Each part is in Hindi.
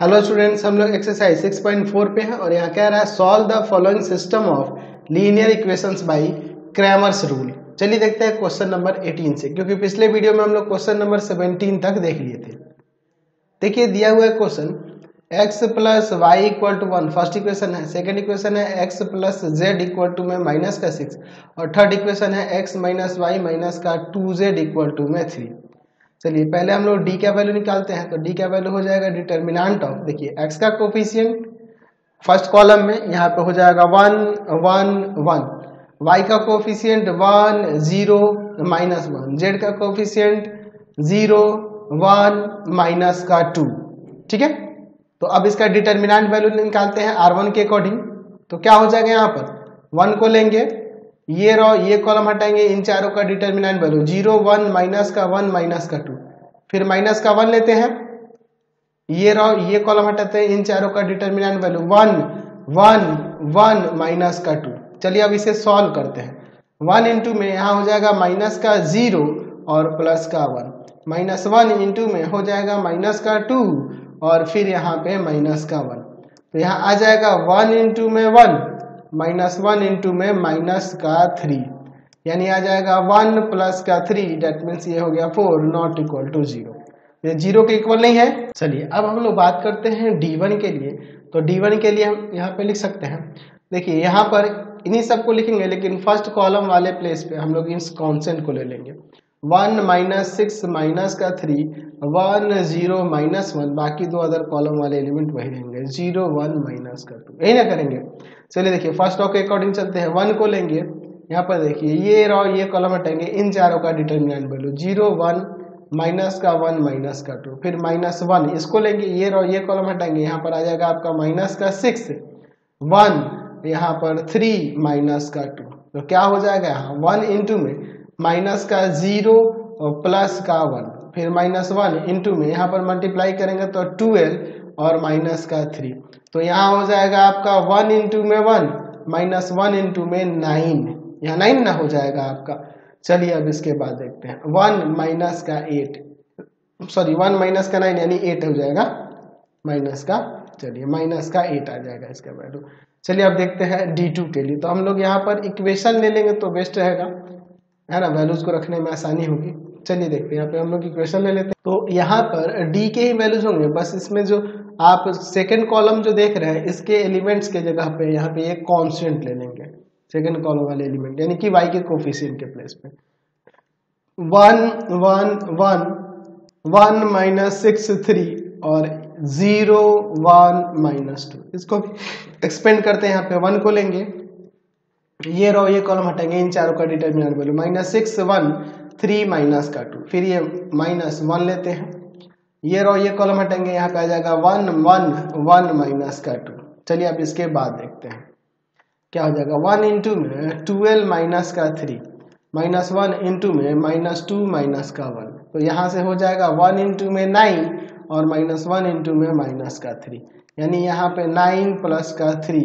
हेलो स्टूडेंट्स हम लोग एक्सरसाइज 6.4 पे हैं और यहाँ कह रहा है solve the following system of linear equations by Cramer's rule चलिए देखते हैं क्वेश्चन नंबर 18 से, क्योंकि पिछले वीडियो में हम लोग क्वेश्चन नंबर 17 तक देख लिए थे। देखिए, दिया हुआ है question x plus y equal to one first equation है सेकेंड इक्वेशन है x plus z equal to में माइनस का सिक्स और थर्ड इक्वेशन है एक्स माइनस वाई माइनस का टू जेड इक्वल टू में थ्री चलिए, पहले हम लोग डी का वैल्यू निकालते हैं? तो डी का वैल्यू हो जाएगा? डिटर्मिनेंट ऑफ़ देखिए एक्स का कोफिशियंट फ़र्स्ट कॉलम में यहाँ पे हो जाएगा वन वन वन वाई का coefficient one zero minus one z का कोफिशियंट ज़ीरो वन माइनस का टू ठीक है? तो अब इसका डिटर्मिनेंट वैल्यू निकालते हैं आर वन के अकॉर्डिंग तो क्या हो जाएगा यहाँ पर? वन को लेंगे ये रो ये कॉलम हटाएँगे, इन चारों का determinant value zero one minus का वन माइनस का टू फिर माइनस का वन लेते हैं। ये रो ये कॉलम हटाते हैं, इन चारों का determinant value one one one minus का टू चलिए अब इसे सॉल्व करते हैं। वन इंटू में यहाँ हो जाएगा माइनस का ज़ीरो और प्लस का वन माइनस वन इंटू में हो जाएगा माइनस का टू और फिर यहाँ पे माइनस का वन तो यहाँ आ जाएगा वन इंटू में वन माइनस वन इंटू में माइनस का थ्री। यानी आ जाएगा वन प्लस का थ्री डेट मीन्स ये हो गया four not equal to zero ये ज़ीरो के इक्वल नहीं है। चलिए, अब हम लोग बात करते हैं डी वन के लिए। तो डी वन के लिए हम यहाँ पे लिख सकते हैं। देखिए, यहाँ पर इन्हीं सबको लिखेंगे, लेकिन फ़र्स्ट कॉलम वाले प्लेस पे हम लोग इस कॉन्सेंट को ले लेंगे। वन माइनस सिक्स माइनस का three, one zero minus one, बाकी दो अदर कॉलम वाले एलिमेंट वही रहेंगे। ज़ीरो, वन माइनस का टू यही ना करेंगे। चलिए देखिए फ़र्स्ट रॉ के अकॉर्डिंग चलते हैं। वन को लेंगे। यहाँ पर देखिए, ये रॉ ये कॉलम हटाएँगे। इन चारों का determinant value zero, one minus का वन, माइनस का टू फिर माइनस वन, इसको लेंगे। ये रॉ ये कॉलम हटाएँगे। यहाँ पर आ जाएगा आपका माइनस का सिक्स वन, यहाँ पर थ्री माइनस का टू तो क्या हो जाएगा? यहाँ वन इंटू में माइनस का ज़ीरो और प्लस का वन। फिर माइनस वन इंटू में यहाँ पर मल्टीप्लाई करेंगे तो ट्वेल्व और माइनस का थ्री तो यहाँ हो जाएगा आपका वन इंटू में वन माइनस वन इंटू में नाइन यहाँ नाइन ना हो जाएगा आपका। चलिए अब इसके बाद देखते हैं। वन माइनस का एट सॉरी वन माइनस का नाइन यानी एट हो जाएगा। माइनस का, चलिए माइनस का एट आ जाएगा इसका वैल्यू चलिए अब देखते हैं डी टू के लिए। तो हम लोग यहाँ पर इक्वेशन ले लेंगे तो बेस्ट रहेगा। है ना वैल्यूज़ को रखने में आसानी होगी। चलिए देखते हैं, यहाँ पे हम लोग इक्वेशन ले लेते हैं। तो यहाँ पर डी के ही वैल्यूज़ होंगे, बस इसमें जो आप सेकेंड कॉलम जो देख रहे हैं, इसके एलिमेंट्स के जगह पे यहाँ पे एक कांस्टेंट ले लेंगे। सेकंड कॉलम वाले एलिमेंट यानी कि वाई के कोफिशियंट के प्लेस पे। One one one one minus six three और ज़ीरो वन माइनस टू इसको एक्सपेंड करते हैं, यहाँ पे वन को लेंगे। ये रो ये कॉलम हटाएँगे इन चारों का determinant value minus six one three minus का टू फिर ये माइनस वन लेते हैं। ये रो ये कॉलम हटाएँगे यहाँ पे आ जाएगा वन वन वन माइनस का टू चलिए अब इसके बाद देखते हैं। क्या हो जाएगा? वन इंटू में ट्वेल्व माइनस का थ्री माइनस वन इंटू में माइनस टू माइनस का वन तो यहाँ से हो जाएगा वन इंटू में नाइन और माइनस वन इंटू में माइनस का थ्री यानी यहाँ पे नाइन प्लस का थ्री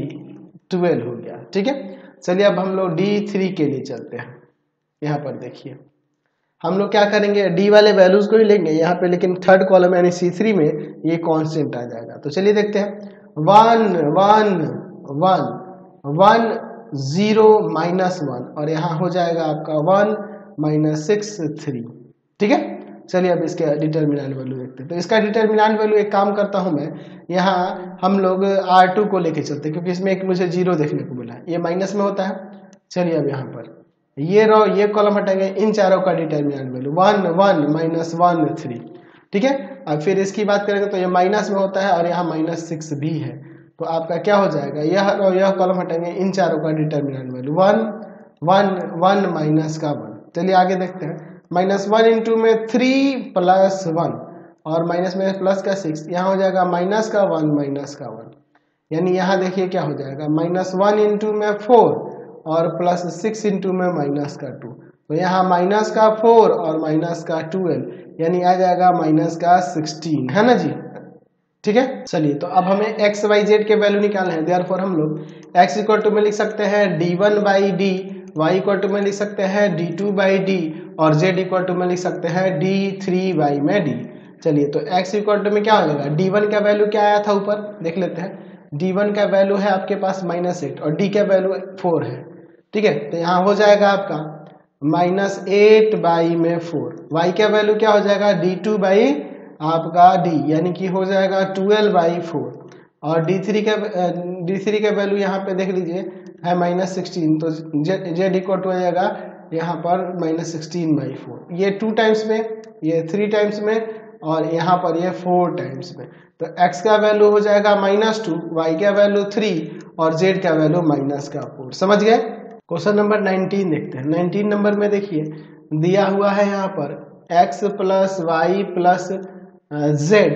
ट्वेल्व हो गया। ठीक है? चलिए अब हम लोग डी थ्री के लिए चलते हैं। यहाँ पर देखिए। हम लोग क्या करेंगे? डी वाले वैल्यूज़ को ही लेंगे यहाँ पे, लेकिन थर्ड कॉलम यानी सी थ्री में ये कांस्टेंट आ जाएगा। तो चलिए देखते हैं। One one one one zero minus one और यहाँ हो जाएगा आपका वन माइनस सिक्स थ्री ठीक है? चलिए अब इसके डिटर्मिनेंट वैल्यू देखते हैं। तो इसका डिटर्मिनेंट वैल्यू एक काम करता हूँ मैं, यहाँ हम लोग आर टू को लेके चलते हैं, क्योंकि इसमें एक मुझे ज़ीरो देखने को मिला ये माइनस में होता है। चलिए अब यहाँ पर। ये रो, ये कॉलम हटाएँगे। इन चारों का determinant value one one minus one three ठीक है? अब फिर इसकी बात करेंगे तो ये माइनस में होता है और यहाँ माइनस सिक्स भी है। तो आपका क्या हो जाएगा? यह रो, यह कॉलम हटेंगे इन चारों का determinant value one one one minus का वन चलिए आगे देखते हैं। माइनस वन इंटू में थ्री प्लस वन और माइनस में प्लस का सिक्स, यहाँ हो जाएगा माइनस का वन, माइनस का वन। यानी यहाँ देखिए क्या हो जाएगा, माइनस वन इंटू में फोर और प्लस सिक्स इंटू में माइनस का टू। तो यहाँ माइनस का फोर और माइनस का ट्वेल्व, यानी आ जाएगा माइनस का सिक्सटीन, है ना जी? ठीक है? चलिए तो अब हमें एक्स वाई जेड के वैल्यू निकालना है। देयर हम लोग एक्स इक्वल टू में लिख सकते हैं D one by D y equal to में लिख सकते हैं डी टू बाई डी और जेड इक्वल टू में लिख सकते हैं डी थ्री बाई में डी चलिए तो x इक्वल टू में क्या हो जाएगा? डी वन का वैल्यू क्या आया था ऊपर? देख लेते हैं। डी वन का वैल्यू है आपके पास माइनस एट और डी का वैल्यू फोर है। ठीक है? तो यहाँ हो जाएगा आपका माइनस एट बाई में फोर वाई का वैल्यू क्या हो जाएगा? डी टू बाई आपका डी यानी कि हो जाएगा ट्वेल्व बाई फोर और डी थ्री का डी थ्री का वैल्यू यहाँ पे देख लीजिए, है माइनस सिक्सटीन तो जेड इक्वल टू हो जाएगा यहाँ पर माइनस सिक्सटीन बाई फोर ये टू टाइम्स में, ये थ्री टाइम्स में, और यहाँ पर ये फोर टाइम्स में. तो x का वैल्यू हो जाएगा माइनस टू वाई का वैल्यू थ्री और z का वैल्यू माइनस का फोर समझ गए? क्वेश्चन नंबर नाइनटीन देखते हैं. नाइनटीन नंबर में देखिए, दिया हुआ है यहाँ पर x plus y plus z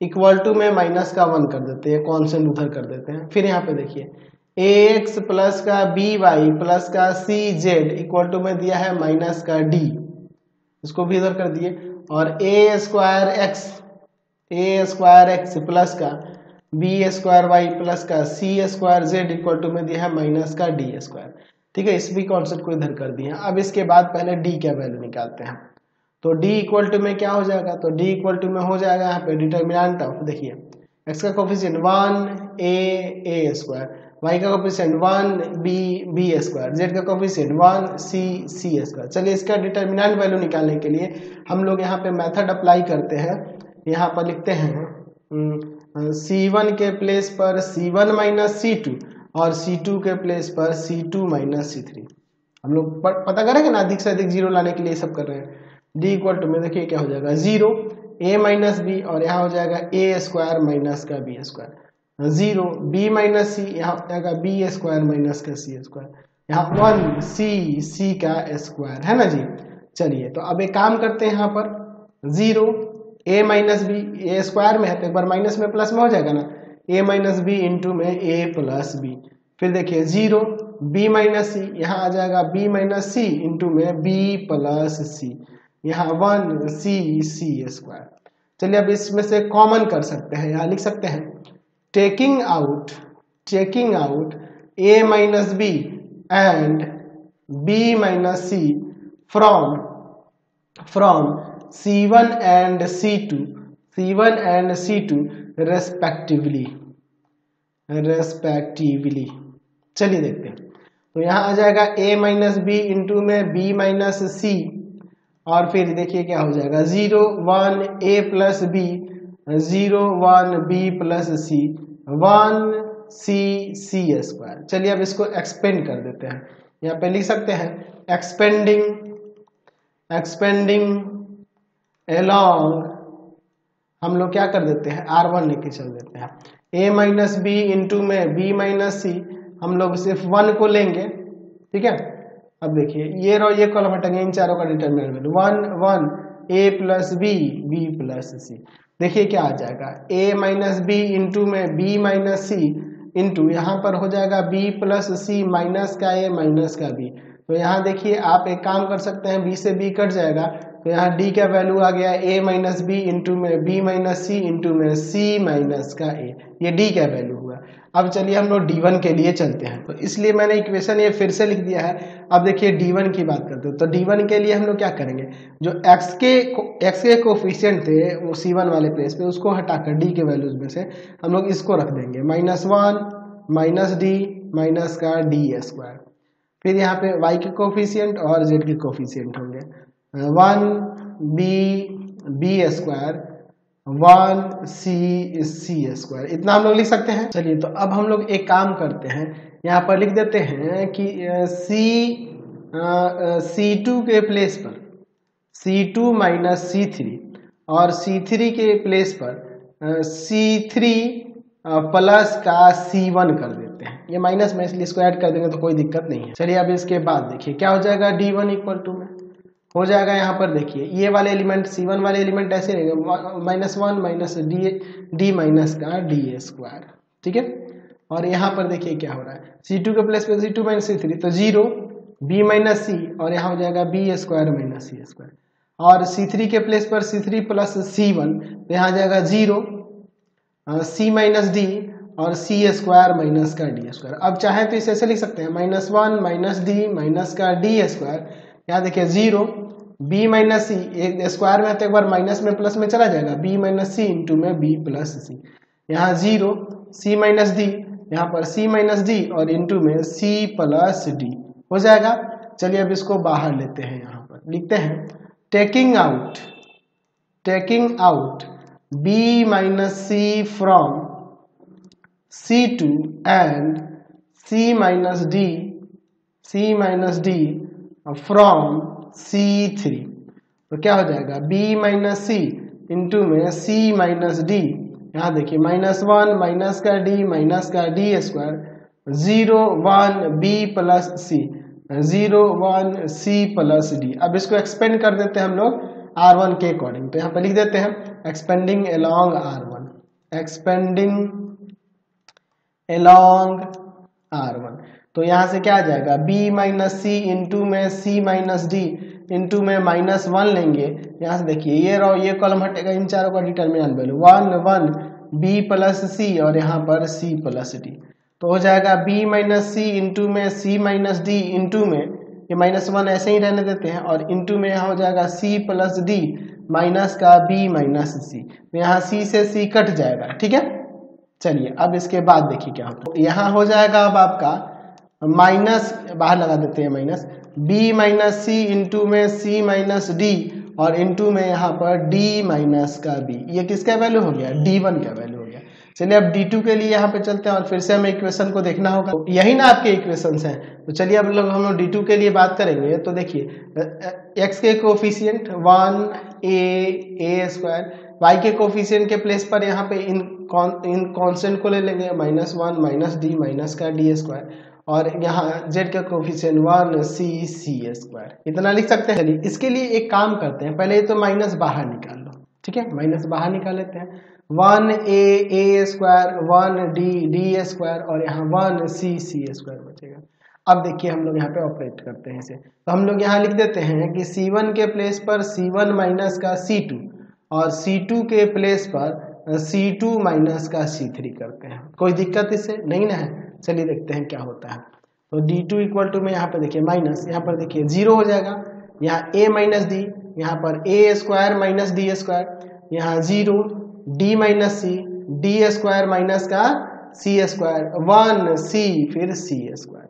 equal to में माइनस का वन कर देते हैं कॉन्सेंट उधर कर देते हैं? फिर यहाँ पे देखिए ए एक्स प्लस का बी वाई प्लस का सी जेड इक्वल टू में दिया है माइनस का डी इसको भी इधर कर दिए, और a square x a square x plus का बी स्क्वायर वाई प्लस का c square z equal to में दिया है माइनस का डी स्क्वायर ठीक है, इस भी कॉन्सेप्ट को इधर कर दिए। अब इसके बाद पहले डी का वैल्यू निकालते हैं। तो d इक्वल टू में क्या हो जाएगा? तो d इक्वल टू में हो जाएगा यहाँ पे डिटर्मिनेंट ऑफ़ देखिए, x का coefficient one a a square y का coefficient one b b square z का coefficient one c c square चलिए, इसका डिटर्मिनेंट वैल्यू निकालने के लिए हम लोग यहाँ पे मेथड अप्लाई करते हैं। यहाँ पर लिखते हैं सी वन के प्लेस पर c one minus c two और सी टू के प्लेस पर c two minus c three हम लोग पता करेंगे ना अधिक से अधिक ज़ीरो लाने के लिए सब कर रहे हैं। डी इक्वल टू में देखिए क्या हो जाएगा? ज़ीरो ए माइनस बी और यहाँ हो जाएगा ए स्क्वायर माइनस का b square zero b minus c यहाँ हो जाएगा बी स्क्वायर माइनस का सी स्क्वायर यहाँ वन सी सी का स्क्वायर है ना जी? चलिए तो अब एक काम करते हैं यहाँ पर. Zero a minus b a square में है तो एक बार माइनस में प्लस में हो जाएगा ना? ए माइनस बी इंटू में ए प्लस बी फिर देखिए ज़ीरो बी माइनस सी यहाँ आ जाएगा बी माइनस सी इंटू में बी प्लस सी यहाँ वन सी सी स्क्वायर चलिए अब इसमें से कॉमन कर सकते हैं, यहाँ लिख सकते हैं। Taking out taking out a minus b and b minus c from from c one and c two c one and c two respectively respectively चलिए देखते हैं। तो यहाँ आ जाएगा ए माइनस बी इंटू में बी माइनस सी और फिर देखिए क्या हो जाएगा। Zero one a plus b, zero one b plus c, one c c square. चलिए अब इसको एक्सपेंड कर देते हैं। यहाँ पे लिख सकते हैं एक्सपेंडिंग एक्सपेंडिंग एलॉन्ग हम लोग क्या कर देते हैं आर वन लेके चल देते हैं। ए माइनस बी इंटू में बी माइनस सी हम लोग सिर्फ़ वन को लेंगे, ठीक है? अब देखिए, ये रो ये कॉलम हटेंगे इन चारों का determinant value one one a plus b b plus c देखिए क्या आ जाएगा। ए माइनस बी इंटू में बी माइनस सी इंटू यहाँ पर हो जाएगा बी प्लस सी माइनस का ए माइनस का बी तो यहाँ देखिए, आप एक काम कर सकते हैं बी से बी कट जाएगा। तो यहाँ डी का वैल्यू आ गया ए माइनस बी इंटू में बी माइनस सी इंटू में सी माइनस का ए ये डी का वैल्यू हुआ। अब चलिए हम लोग डी वन के लिए चलते हैं। तो इसलिए मैंने इक्वेशन ये फिर से लिख दिया है। अब देखिए डी वन की बात करते हैं। तो डी वन के लिए हम लोग क्या करेंगे? जो एक्स के एक्स के कोफिशियंट थे, वो सी वन वाले प्लेस पे, उसको हटाकर डी के वैल्यूज़ में से हम लोग इसको रख देंगे। Minus one minus d minus का डी स्क्वायर फिर यहाँ पे वाई के कोफिशियंट और जेड के कोफिशियंट होंगे। One b b square one c c square. इतना हम लोग लिख सकते हैं। चलिए तो अब हम लोग एक काम करते हैं। यहाँ पर लिख देते हैं कि सी सी टू के प्लेस पर, c two minus c three, और सी थ्री के प्लेस पर सी थ्री प्लस का सी वन कर देते हैं। ये माइनस में इसलिए इसको ऐड कर देंगे तो कोई दिक्कत नहीं है। चलिए, अब इसके बाद देखिए, क्या हो जाएगा? डी वन इक्वल टू में। हो जाएगा यहाँ पर देखिए, ये वाले एलिमेंट सी वन वाले एलिमेंट ऐसे रहेंगे minus one minus d d minus का डी ए स्क्वायर ठीक है? और यहाँ पर देखिए क्या हो रहा है सी टू के प्लेस पे c two minus c three तो ज़ीरो बी माइनस सी और यहाँ हो जाएगा b square minus c square और सी थ्री के प्लेस पर c three plus c one तो यहाँ जाएगा ज़ीरो सी माइनस डी और सी स्क्वायर माइनस का डी स्क्वायर अब चाहे तो इसे ऐसे लिख सकते हैं minus one minus d minus का डी स्क्वायर यहाँ देखिए ज़ीरो बी माइनस सी एक स्क्वायर में तो एक बार माइनस में प्लस में चला जाएगा। बी माइनस सी इंटू में बी प्लस सी यहाँ ज़ीरो सी माइनस डी यहाँ पर सी माइनस डी और इंटू में सी प्लस डी हो जाएगा। चलिए अब इसको बाहर लेते हैं यहाँ पर। लिखते हैं taking out taking out b minus c from c two and c minus d c minus d from c three तो क्या हो जाएगा? बी माइनस सी इंटू में सी माइनस डी यहाँ देखिए माइनस वन माइनस का डी माइनस का d square zero one b plus c zero one c plus d अब इसको एक्सपेंड कर देते हैं हम लोग आर वन के अकॉर्डिंग तो यहाँ पर लिख देते हैं expanding along r one expanding along r one तो यहाँ से क्या आ जाएगा? B माइनस सी इंटू में c माइनस डी इंटू में माइनस वन लेंगे। यहाँ से देखिए, ये रहो ये कॉलम हटेगा, इन चारों का determinant value one one b plus c और यहाँ पर c प्लस डी तो हो जाएगा b माइनस सी इंटू में c माइनस डी इंटू में, ये माइनस वन ऐसे ही रहने देते हैं और इंटू में यहाँ हो जाएगा c प्लस डी माइनस का b माइनस सी तो यहाँ c से c कट जाएगा, ठीक है? चलिए, अब इसके बाद देखिए क्या होता है। यहाँ हो जाएगा अब आपका माइनस, बाहर लगा देते हैं minus. B minus c into में c माइनस डी और इंटू में यहाँ पर d माइनस का b ये किसका वैल्यू हो गया? D1 का वैल्यू हो गया। चलिए अब d2 के लिए यहाँ पे चलते हैं और फिर से हमें इक्वेशन को देखना होगा। तो यही ना आपके इक्वेशंस हैं। तो चलिए अब लोग हम लोग डी टू के लिए बात करेंगे। तो देखिए x के coefficient one a a square y के कोफिशियंट के प्लेस पर यहाँ पे इन इन कॉन्स्टेंट को ले लेंगे। Minus one minus d minus का डी स्क्वायर और यहाँ जेड का coefficient one c c square इतना लिख सकते हैं। चलिए, इसके लिए एक काम करते हैं। पहले तो माइनस बाहर निकाल लो, ठीक है? माइनस बाहर निकाल लेते हैं। One a a square one d d square और यहाँ वन सी सी स्क्वायर बचेगा। अब देखिए, हम लोग यहाँ पे ऑपरेट करते हैं इसे। तो हम लोग यहाँ लिख देते हैं कि C1 के प्लेस पर C1 माइनस का C2 और C2 के प्लेस पर C2 माइनस का C3 करते हैं। कोई दिक्कत इससे नहीं ना है? चलिए देखते हैं क्या होता है। तो डी टू इक्वल टू में यहाँ पर देखिए माइनस यहाँ पर देखिए ज़ीरो हो जाएगा। यहाँ ए माइनस डी यहाँ पर a square minus d square यहाँ zero d minus c d square minus का सी स्क्वायर वन सी फिर सी स्क्वायर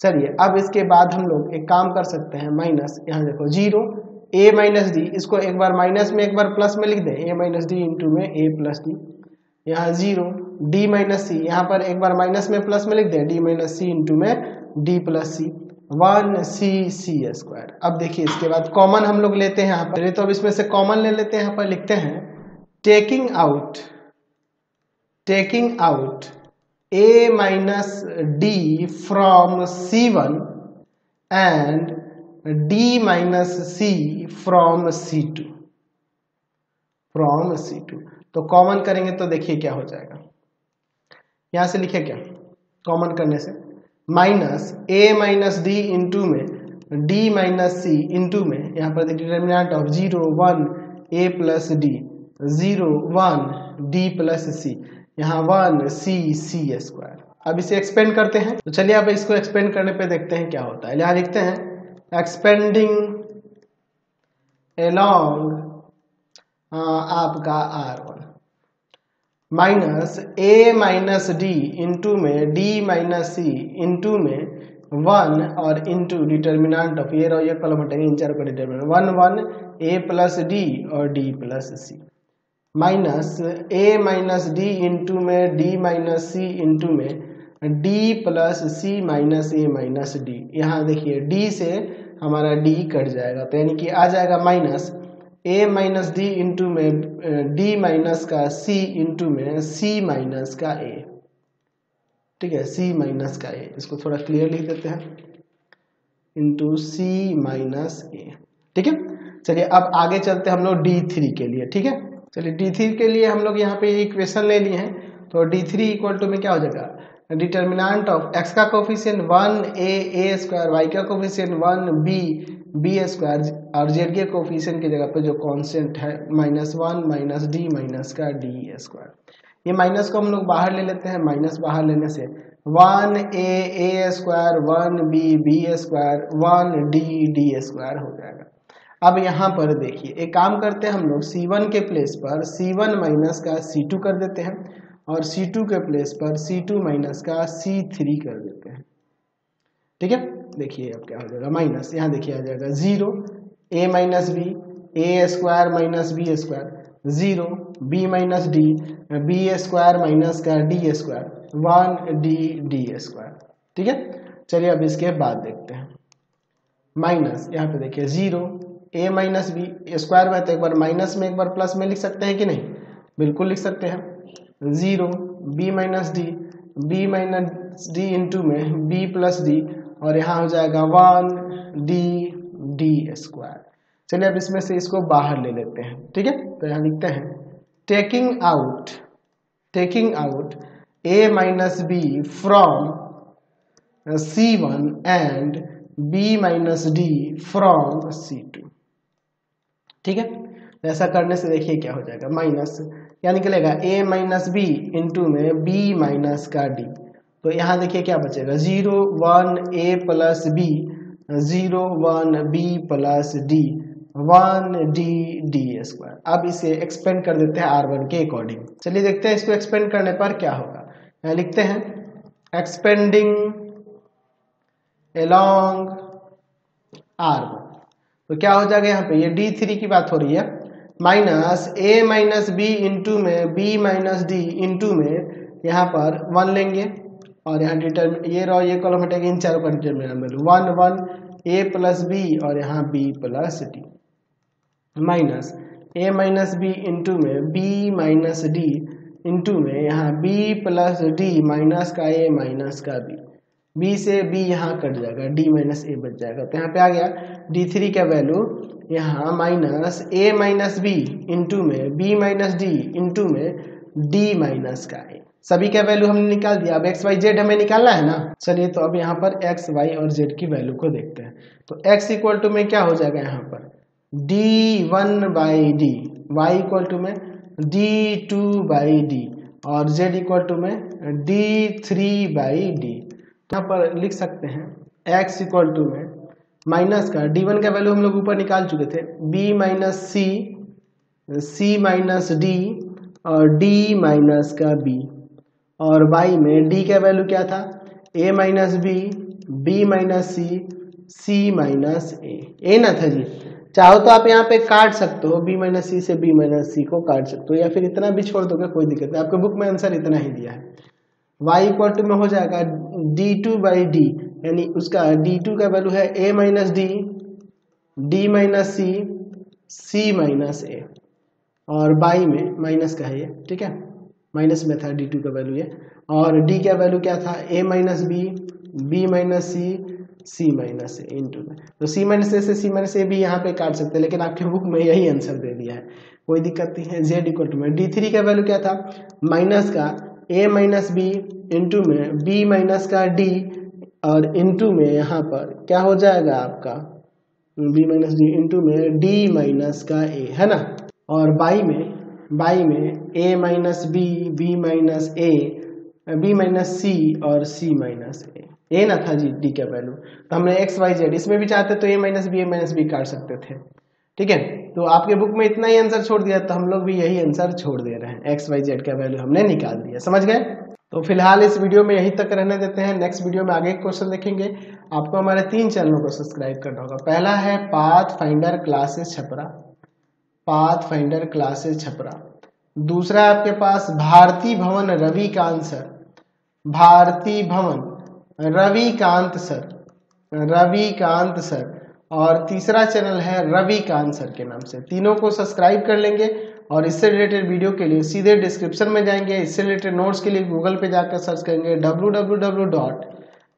चलिए, अब इसके बाद हम लोग एक काम कर सकते हैं माइनस यहाँ देखो ज़ीरो ए माइनस डी इसको एक बार माइनस में एक बार प्लस में लिख दें ए माइनस डी इंटू में ए प्लस डी यहाँ ज़ीरो डी माइनस सी यहाँ पर एक बार माइनस में प्लस में लिख दें डी माइनस सी इंटू में d plus c one c c square अब देखिए, इसके बाद कॉमन हम लोग लेते हैं यहाँ पर। तो अब इसमें से कॉमन ले लेते हैं, यहाँ पर लिखते हैं taking out taking out a minus d from c one and d minus c from c two from c two तो कॉमन करेंगे तो देखिए क्या हो जाएगा। यहाँ से लिखे क्या? कॉमन करने से। Minus a minus d into में डी माइनस सी इंटू में, यहाँ पर determinant of zero one a plus d zero one d plus c यहाँ वन सी सी स्क्वायर अब इसे एक्सपेंड करते हैं। तो चलिए अब इसको एक्सपेंड करने पे देखते हैं क्या होता है। यहाँ लिखते हैं एक्सपेंडिंग एलॉन्ग आपका r one minus a minus d into में, डी माइनस सी इंटू में वन और इंटू डिटर्मिनाट ऑफ़ ये रहो, ये कॉलम हटेंगे इन चारों का determinant one one a plus d और d plus c minus a minus d into में डी माइनस सी इंटू में d plus c minus a minus d यहाँ देखिए डी से हमारा डी कट जाएगा तो यानी कि आ जाएगा minus a minus d into में डी माइनस का सी इंटू में सी माइनस का ए ठीक है सी माइनस का ए इसको थोड़ा क्लियर लिख देते हैं. इंटू सी माइनस ए ठीक है? चलिए, अब आगे चलते हैं हम लोग डी थ्री के लिए. ठीक है? चलिए डी थ्री के लिए हम लोग यहाँ पे इक्वेशन ले लिए हैं. तो डी थ्री इक्वल टू में क्या हो जाएगा? डिटर्मिनाट ऑफ़ एक्स का coefficient one a a square y का coefficient one b b square और जेड के कोफिशियंट की जगह पे जो कांस्टेंट है minus one minus d minus का डी स्क्वायर ये माइनस को हम लोग बाहर ले लेते हैं माइनस बाहर लेने से one a a square one b b square one d d square हो जाएगा. अब यहाँ पर देखिए, एक काम करते हैं हम लोग C1 के प्लेस पर C1 माइनस का C2 कर देते हैं और C2 के प्लेस पर C2 माइनस का C3 कर देते हैं. ठीक है? देखिए अब क्या हो जाएगा माइनस यहाँ देखिए आ जाएगा zero a minus b a square minus b square zero b minus d b square minus का d square one d d square ठीक है? चलिए अब इसके बाद देखते हैं। माइनस यहाँ पे देखिए zero a minus b square में तो एक बार माइनस में एक बार प्लस में लिख सकते हैं कि नहीं? बिल्कुल लिख सकते हैं। Zero b minus d b minus d into में बी प्लस डी और यहाँ हो जाएगा वन डी डी स्क्वायर। चलिए अब इसमें से इसको बाहर ले लेते हैं। ठीक है? तो यहाँ लिखते हैं taking out taking out a minus b from c one and b minus d from c two ठीक है? तो ऐसा करने से देखिए क्या हो जाएगा माइनस क्या निकलेगा? ए माइनस बी इंटू में बी माइनस का डी तो यहाँ देखिए क्या बचेगा zero one a plus b, zero one b plus d, one d d square. अब इसे एक्सपेंड कर देते हैं आर वन के अकॉर्डिंग चलिए देखते हैं इसको एक्सपेंड करने पर क्या होगा। यहाँ लिखते हैं एक्सपेंडिंग एलोंग आर वन तो क्या हो जाएगा यहाँ पे? ये डी थ्री की बात हो रही है। Minus a minus b into में बी माइनस डी इंटू में यहाँ पर वन लेंगे। और यहाँ डिटर्मिन ये रहो, ये कॉलम हटेगा, इन चारों का determinant value one one a plus b और यहाँ b plus d minus a minus b into में बी माइनस डी इंटू में, यहाँ बी प्लस डी माइनस का ए माइनस का बी बी से बी यहाँ कट जाएगा डी माइनस ए बच जाएगा। तो यहाँ पे आ गया डी थ्री का वैल्यू यहाँ minus a minus b into में बी माइनस डी इंटू में डी माइनस का ए सभी का वैल्यू हमने निकाल दिया। अब एक्स वाई जेड हमें निकालना है ना? चलिए तो अब यहाँ पर एक्स वाई और जेड की वैल्यू को देखते हैं। तो एक्स इक्वल टू में क्या हो जाएगा यहाँ पर? D one by d y equal to में डी टू बाई डी और जेड इक्वल टू में डी थ्री बाई डी यहाँ पर लिख सकते हैं एक्स इक्वल टू में माइनस का डी वन का वैल्यू हम लोग ऊपर निकाल चुके थे। B minus c c minus d और डी माइनस का बी और बाई में डी का वैल्यू क्या था? A minus b b minus c c minus a a ना था जी। चाहो तो आप यहाँ पे काट सकते हो बी माइनस सी से बी माइनस सी को काट सकते हो, या फिर इतना भी छोड़ दोगे, कोई दिक्कत नहीं। आपके बुक में आंसर इतना ही दिया है। Y इक्वल टू में हो जाएगा डी टू बाई डी यानी उसका डी टू का वैल्यू है a minus d d minus c c minus a और बाई में माइनस का है ये, ठीक है? माइनस में था डी टू का वैल्यू ये। और डी का वैल्यू क्या था? A minus b b minus c c minus a into में तो सी माइनस ए से सी माइनस ए भी यहाँ पे काट सकते हैं, लेकिन आपके बुक में यही आंसर दे दिया है। कोई दिक्कत नहीं है। जेड इक्वल टू में डी थ्री का वैल्यू क्या था? माइनस का। ए माइनस बी इंटू में बी माइनस का डी और इंटू में यहाँ पर क्या हो जाएगा आपका? बी माइनस डी इंटू में डी माइनस का ए है ना? और बाई में बाई में a minus b b minus a b minus c और सी माइनस ए ए ना था जी डी का वैल्यू तो हमने एक्स वाई जेड इसमें भी चाहते तो a minus b a minus b काट सकते थे। ठीक है? तो आपके बुक में इतना ही आंसर छोड़ दिया तो हम लोग भी यही आंसर छोड़ दे रहे हैं। एक्स वाई जेड का वैल्यू हमने निकाल दिया। समझ गए? तो फ़िलहाल इस वीडियो में यहीं तक रहने देते हैं। नेक्स्ट वीडियो में आगे क्वेश्चन देखेंगे। आपको हमारे तीन चैनलों को सब्सक्राइब करना होगा। पहला है path finder classes Chapra. Path finder classes Chapra. दूसरा है आपके पास भारती भवन रविकांत सर। भारती भवन रविकांत सर। रविकांत सर। और तीसरा चैनल है रवि कांत सर के नाम से। तीनों को सब्सक्राइब कर लेंगे और इससे रिलेटेड वीडियो के लिए सीधे डिस्क्रिप्शन में जाएँगे। इससे रिलेटेड नोट्स के लिए गूगल पे जाकर सर्च करेंगे W W W dot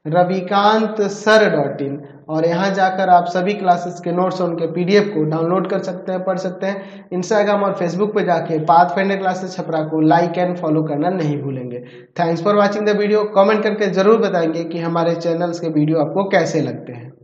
Ravikant sir dot in. और यहाँ जाकर आप सभी क्लासेस के नोट्स और उनके पीडीएफ को डाउनलोड कर सकते हैं, पढ़ सकते हैं। इंस्टाग्राम और फेसबुक पे जाके पाथ फाइंडर क्लासेस छपरा को लाइक एंड फॉलो करना नहीं भूलेंगे। Thanks for watching the video comment करके ज़रूर बताएँगे कि हमारे चैनल्स के वीडियो आपको कैसे लगते हैं।